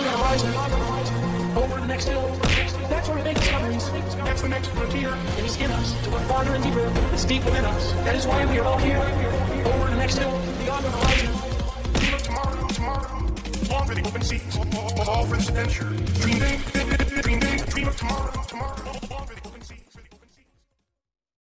on the horizon, over the next hill. That's where we make discoveries. That's the next frontier. It is in us to look farther and deeper. It's deep within us. That is why we are all here. Over the next hill, beyond the horizon. We look tomorrow, tomorrow. Long for the open seas, all, all, all for this adventure. Dream big, dream big, dream of tomorrow, tomorrow.